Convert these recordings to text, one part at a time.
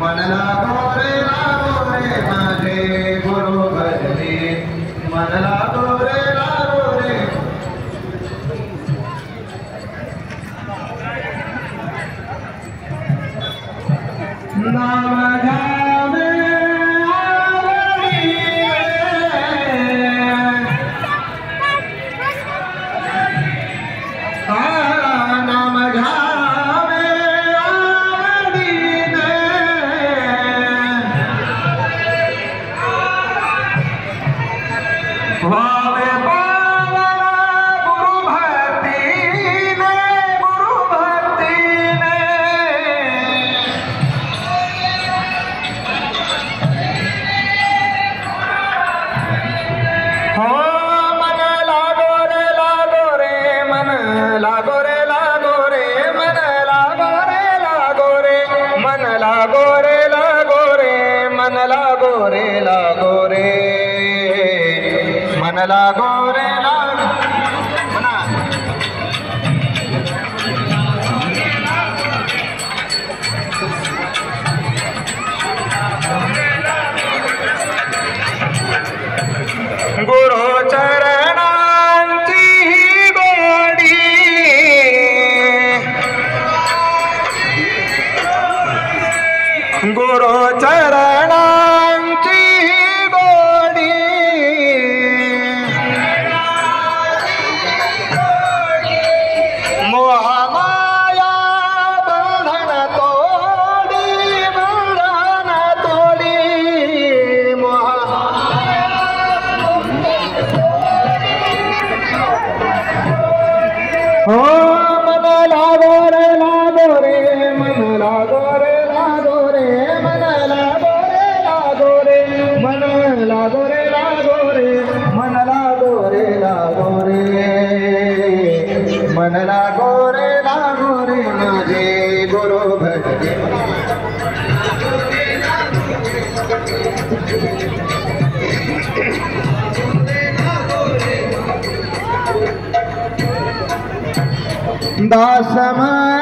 मन लागो रे लागो माझे गुरु भजने मन लागो तो मन लागो रे लाग मना गुरु गुरु चरण दासमा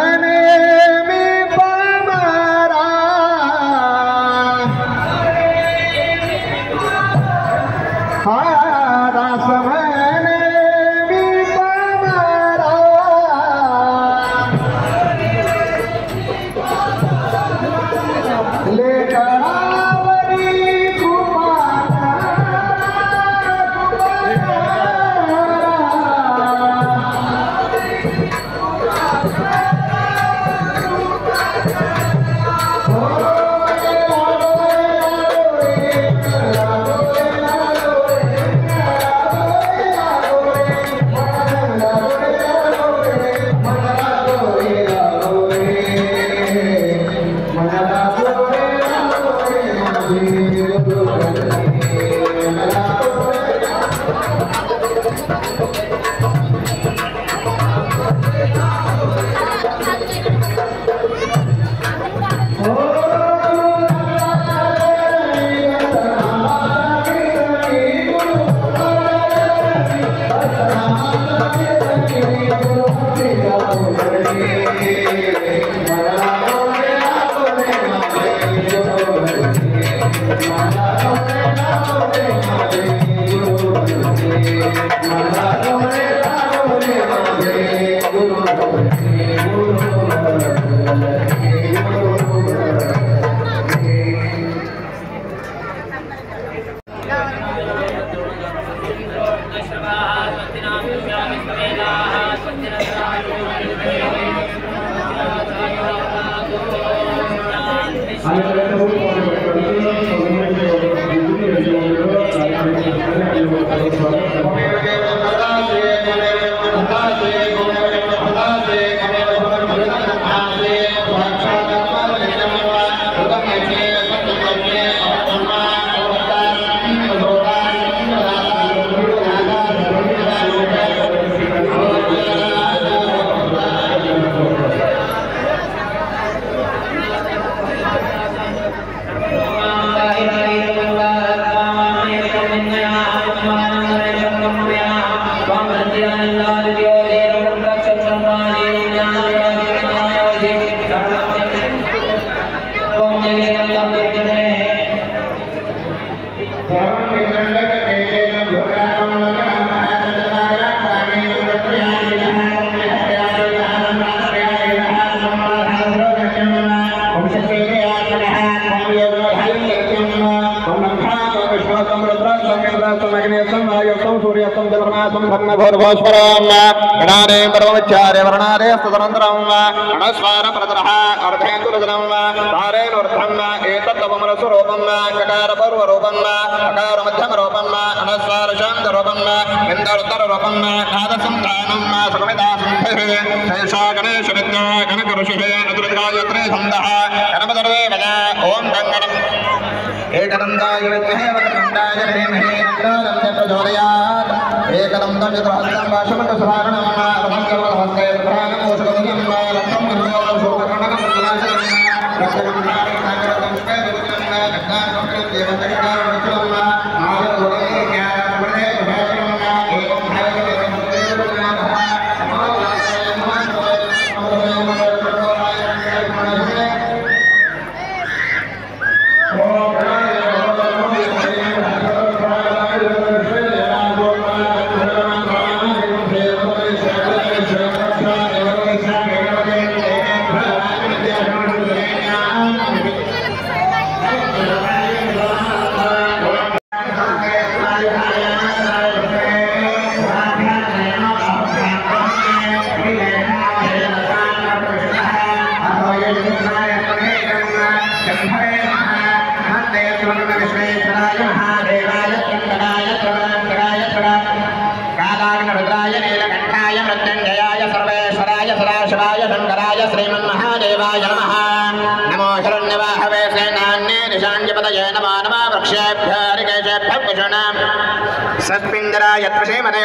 धर्मभूर्भोस्वरं गणारे परमचार्य वर्णारे स्तदनन्तरं गणस्वार प्रतरः अर्धेन्दुरजनं तारेणोर्धं एतत्तवमरस्वरूपं ककार पर्वरूपं अकार मध्यमरूपं अनस्वार शान्तरूपं इन्दोत्तररूपं नादसन्धानं सुगमिता सन्धिः गणेश विद्या प्रचोदयात् एकदन्तं चतुर्हस्तं वाशमण्डसभारणं रथं सर्वहस्ते प्रधानं मोषकं लक्ष्मं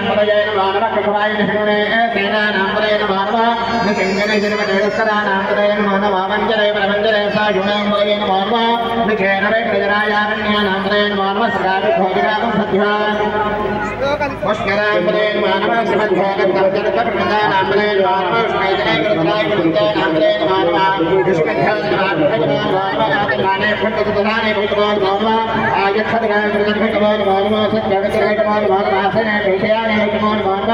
पदये नमो नमः ककुलाय निष्णुने सेनानां पदये नमो नमः निसिंहने जन्मदेवस्कराणां पदये नमो नमः वञ्जने परमञ्जने सायुणां पदये नमो नमः निखेन वैप्रजरायारण्यानां पदये नमः सदापि भोगिरागं सद्भ्या पुष्करां पदये नमो नमः श्रीमद्भोगत्तमजनकप्रदानां पदये नमो नमः विष्णुजने कृतनाय कृतानां पदये नमो नमः विष्णुध्यानां पदये नमो नमः आदिनाने फुट्टतदाने भूतवान् नमो नमः आयच्छदगाय कृतभूतवान् नमो नमः सत्यागतिर्भूतवान् नमो नमः आसने विषयाने नमो नमः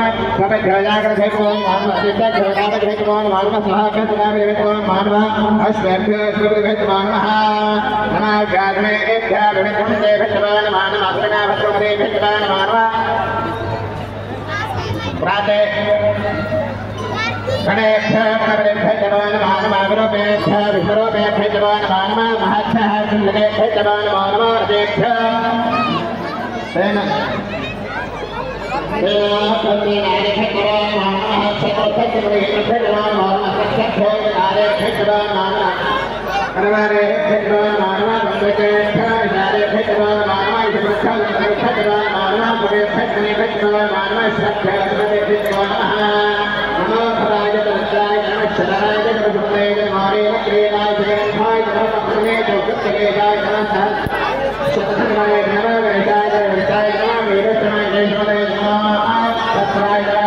सिद्धघोरागभूतवान् नमो नमः सहाभूतवान् नमो नमः अश्वेभ्यो अश्वभूतवान् नमः ध्यानेभ्यागणितुन्दे भिष्टवान् मानमासुरिणा भस्वमदे भिष्टवान् मानवा। प्राते। गणेभ्य गणपतिभ्य जवान् मानमागरोपेभ्य विश्वरूपेभ्य जवान् मानमा महच्छः सुन्दरेभ्य जवान् मानमा रतेभ्य तेन। ेभ्यवान् मानः हरवरे क्षेत्र मानव क्षेत्र हरे क्षेत्र मानव क्षेत्र क्षेत्र मानव पुरे क्षेत्र क्षेत्र मानव सत्य सत्य क्षेत्र नमः नमो भवाय तत्साय नमः शरणाय प्रभुते मारे क्रीडाय जयंताय नमः पक्षमे जोगतले जाय नमः सत्संगमे नमः वेदाय वेदाय नमः वेदसमय जय नमः। तत्राय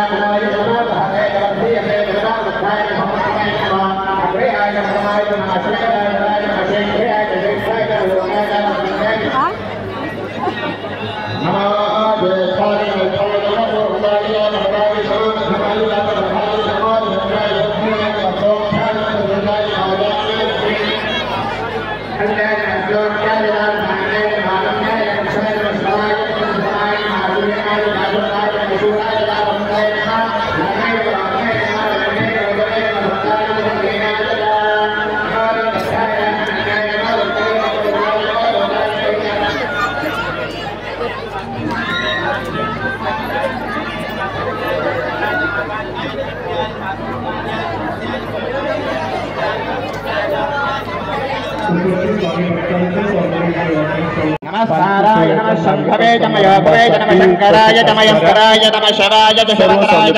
नमस्काराय नमः शम्भवे नमः योगवे नमः शङ्कराय नमः यङ्कराय शराय च शरवराय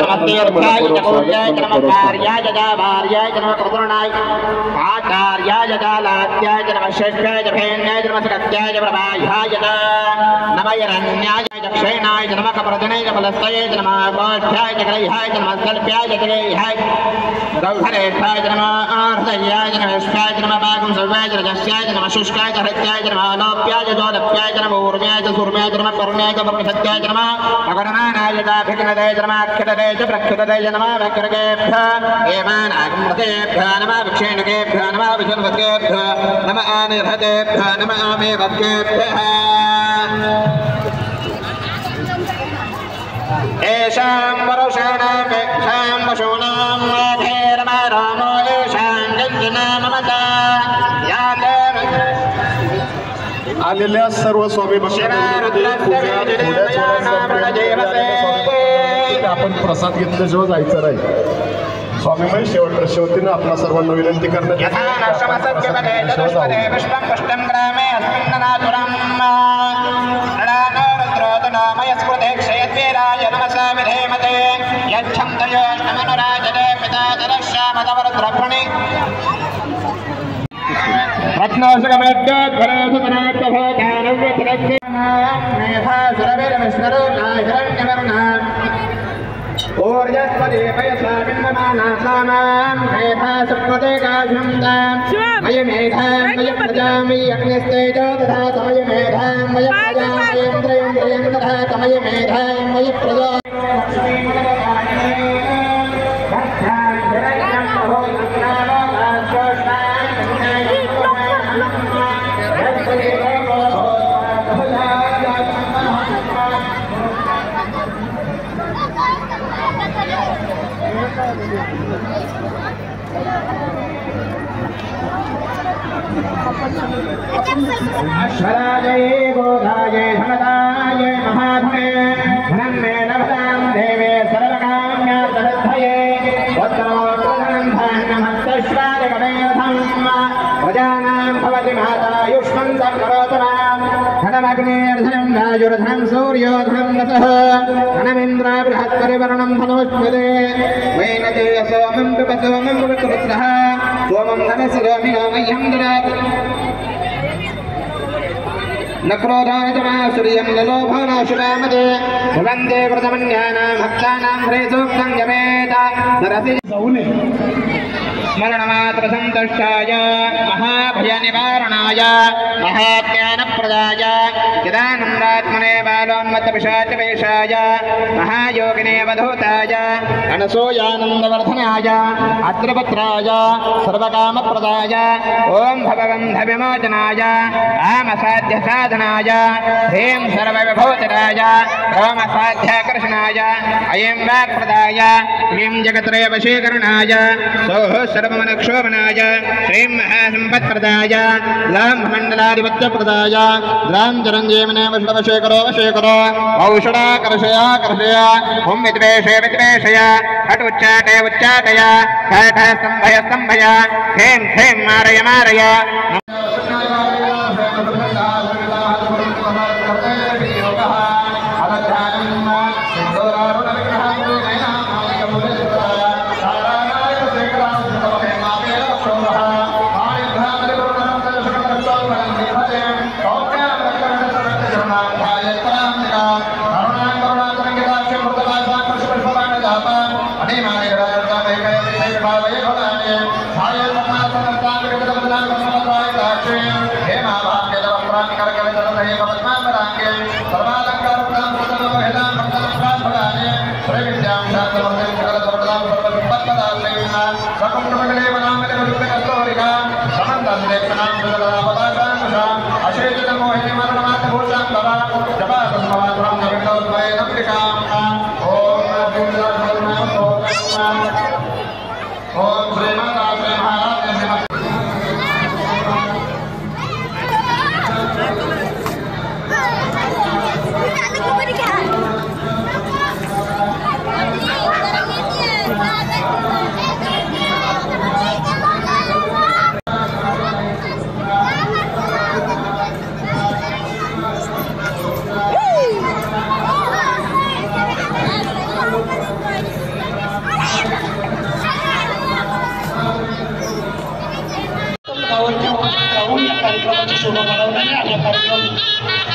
कार्याय च वार्याय च नमः प्रपूर्णाय आचार्याय च लात्याय क्षयणाय च नमः कप्रदने च फलस्तये च नमः गोष्ठ्याय च नमः कल्प्याय च च नमः च नमः च नमः पाकं सर्वाय रजस्याय नमः शुष्काय च हृत्याय च नमः लोप्याय च जोदप्याय च नमः ऊर्म्याय सूर्म्याय नमः करुण्याय च नमः अगणमानाय च नमः अक्षतदय च प्रक्षुतदय नमः वक्रगेभ्यः एवानागमृतेभ्यः नमः विक्षेणुकेभ्यः नमः विषन्वकेभ्यः नमः आनिर्हतेभ्यः नमः आमेवकेभ्यः येषां वरुषाणापेक्षां पशूनां माधेरमारामो येषां गञ्जना ममता। आलेल्या सर्व स्वामी आपण प्रसाद घेतल्याशिवाय जायचं नाही. स्वामीमय शेवट शेवटीनं आपल्या सर्वांना विनंती करण्यात नामयस्मृते क्षयद्वीराय नमसा विधेमते यच्छन्दयोष्णमनुराजते पितादरश्यामदवरुद्रभणि रत्नाशकमेत्याध्वरेषु तनात्मभोगानव्यतिरक्ति मेधा सुरभिरविष्णरो काशरण्यवरुणा यथा नक्षमसत्यपदे चतुष्पदे पुष्पं पुष्टं ग्रामे अस्मिन्ननातुरम् नडानोरुद्रोतनामयस्कृते क्षयद्वीराय नमसा विधेमते यच्छं तयोष्णमनुराजने पिता दरश्यामदवरुद्रभृणि अश्वराजये गोधाये धनदाय महाधने धनं मे नभतां देवे सर्वकाम्यार्थधये वत्रोत्तरं धान्यमस्तश्वादिकमेधम् प्रजानां भवति मातायुष्मन्तं करोतु माम् धनमग्नेर्धनं राजुर्धनं सूर्योधनं नसः धनमिन्द्र बृहत्परिवर्णं धनोष्पदे वैनतेय सोमं पिब सोमं मह्यं ददाति न क्रोधाय च मा सूर्यं न लोभो न शुभामदे वंदे व्रतमन्यानां भक्तानां ह्रेसूक्तं जपेत सरसि स्मरणमात्रसन्तुष्टाय महाभयनिवारणाय महाज्ञानप्रदाय चिदानन्दात्मने बालोन्मत्तपिशाचवेशाय महायोगिने वधूताय अनसूयानन्दवर्धनाय अत्रपत्राय, सर्वकामप्रदाय, ॐ भगवन्धविमोचनाय रामसाध्यसाधनाय ह्रीं सर्वविभूतिराय रामसाध्याकर्षणाय अयं वाक्प्रदाय क्लीं जगत्रय वशीकरणाय सौः सर्वमनक्षोभनाय श्रीं महासम्पत्प्रदाय लां मण्डलाधिपत्यप्रदाय लां चरञ्जीवने वषडवशेखरो कर्षया औषधाकर्षयाकर्षय हुं विद्वेषे विद्वेषय घट उच्चाटय उच्चाटय घट स्तंभय स्तम्भय ह्रीं ह्रीं मारय मारय।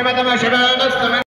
मनला